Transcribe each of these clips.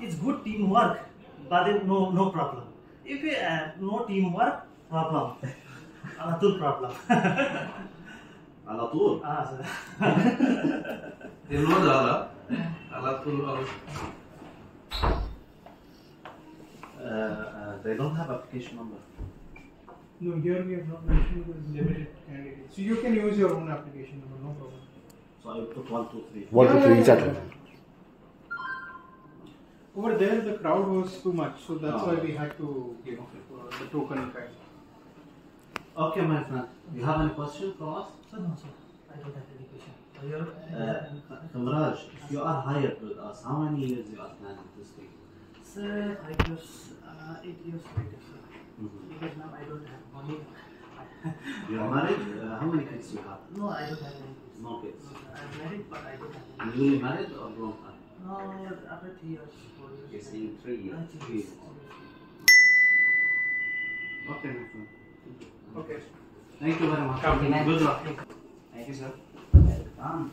It's good teamwork, but no no problem. If you have no teamwork, problem. Alatul problem. Alatul? Ah, sir. you know the Ala? Alatul Ala. Uh, uh, they don't have application number. No, here we have not mentioned limited candidates. So you can use your own application number, no problem. So I put 1, 2, 3. 1, 2, 3, exactly yeah. Over there, the crowd was too much, so that's Oh. why we had to, you know, the token kind. Okay, my friend. You have any question for us? So no, sir. I don't have any question. So you're, Uh, Kamraj, if you are hired with us, how many years you are planning to stay? sir, I was uh, eight years later, sir. Because now I don't have money. You are married? Uh, how many kids you have? no, I don't have any kids. No kids. No, sir. I'm married, but I don't have any. Newly married or grown up? No, after three years, four years. Yes, in three years. Uh, Three three years. years. Okay, my friend. Okay. Thank you very much. Okay. Good luck. Thank you, sir. Um,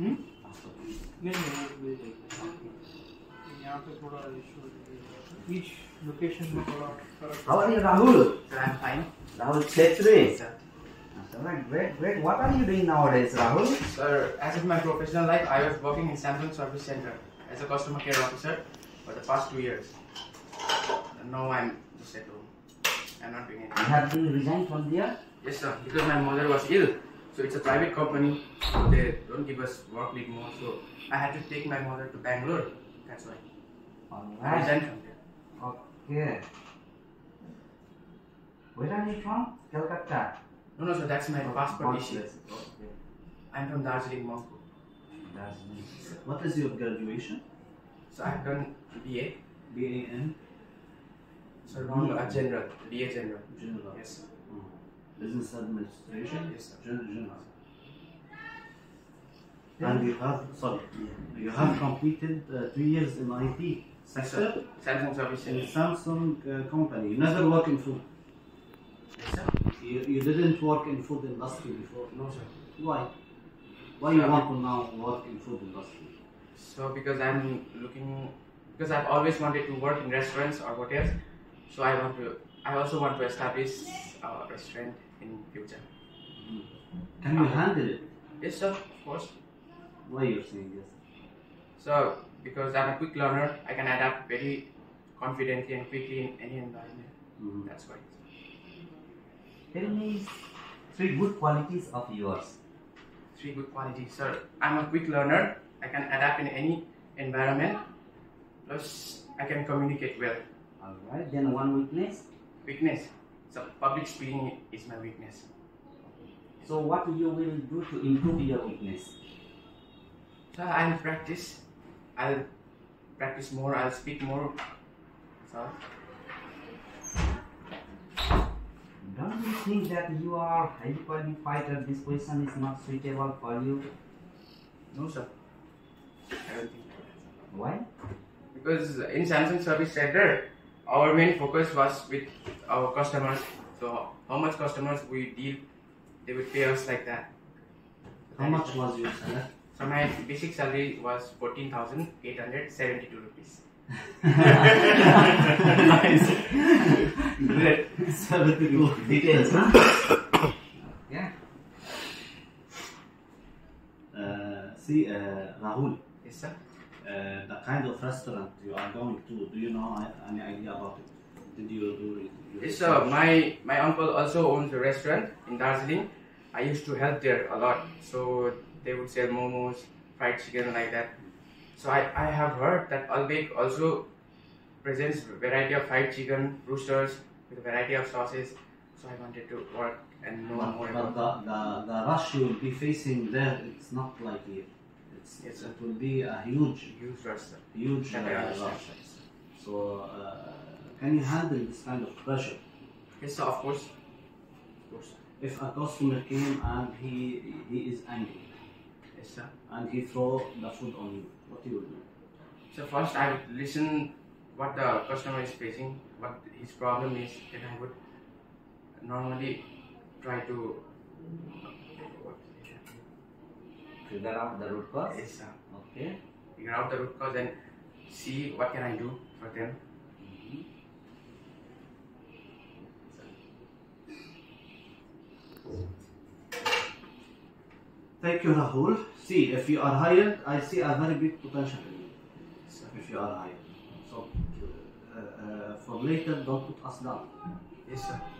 Hmm? नहीं नहीं वो मिल जाएगी यहाँ पे थोड़ा issue each location में थोड़ा fine. Rahul Chetri. Great, great. What are you doing nowadays, Rahul? Sir, as of my professional life, I was working in Samsung Service Center as a customer care officer for the past two years. And now I'm just at home. I'm not doing You anything. have been resigned from there? Yes, sir. Because my mother was ill, so it's a private company. So they don't give us work leave more. So I had to take my mother to Bangalore. That's why All I right. resigned from there. Okay. Where are you from? Calcutta. No, no, sir. That's my passport issue. Okay. I'm from Darjeeling. That's nice. what is your graduation? So I've done BA. BAN? So wrong, uh, general. BA general. General. Yes, sir. Mm. Business administration? Yes, sir. Gen- General. And you have, sorry, you have completed uh, two years in IT sector. Samsung Service in. Samsung uh, company. You never work in food. Yes, sir. You, you didn't work in food industry before. No, sir. Why? Why you want to now work in food industry? So because I'm looking, because I've always wanted to work in restaurants or hotels, so I want to. I also want to establish a restaurant in future. Can you handle it? Yes, sir. Of course. Why you're saying yes? So because I'm a quick learner, I can adapt very confidently and quickly in any environment. Mhm. That's why. Tell me three good qualities of yours. Three good qualities, sir. I'm a quick learner. I can adapt in any environment. Plus, I can communicate well. All right. Then one weakness. Weakness. So public speaking is my weakness. So what you will do to improve your weakness? So I'll practice. I'll practice more. I'll speak more. So Don't you think that you are highly qualified and this position is not suitable for you? no, sir. I don't think so. Why? Because in Samsung Service Center, our main focus was with our customers. So how much customers we deal, they would pay us like that. How much was your salary? So my basic salary was fourteen thousand eight Great. 72 Details, huh? yeah. See, uh, Rahul, Yes, sir. uh, the kind of restaurant you are going to, do you know any idea about it? Did you do it? Yes, sir. My my uncle also owns a restaurant in Darjeeling. I used to help there a lot. So they would sell momos, fried chicken like that. So I, I have heard that Albaik also presents variety of fried chicken, roosters with a variety of sauces. So I wanted to work and know But, more but about. the, the, the rush you will be facing there, it's not like here. It's, Yes, it will be a huge, Use restaurant. huge uh, rush. So, uh, can you handle this kind of pressure? Yes, sir. Of course. Of course. If a customer came and he he is angry Yes, sir. and he throw the food on you, what you will do? So first I would listen what the customer is facing, what his problem is, then I would normally try to Figure out the root cause. Yes, sir. Okay. Figure out the root cause and see what can I do for them. Thank you, Rahul. See, if you are hired, I see a very big potential in you. If you are hired. So, uh, uh, for later, don't put us down. Yes, sir.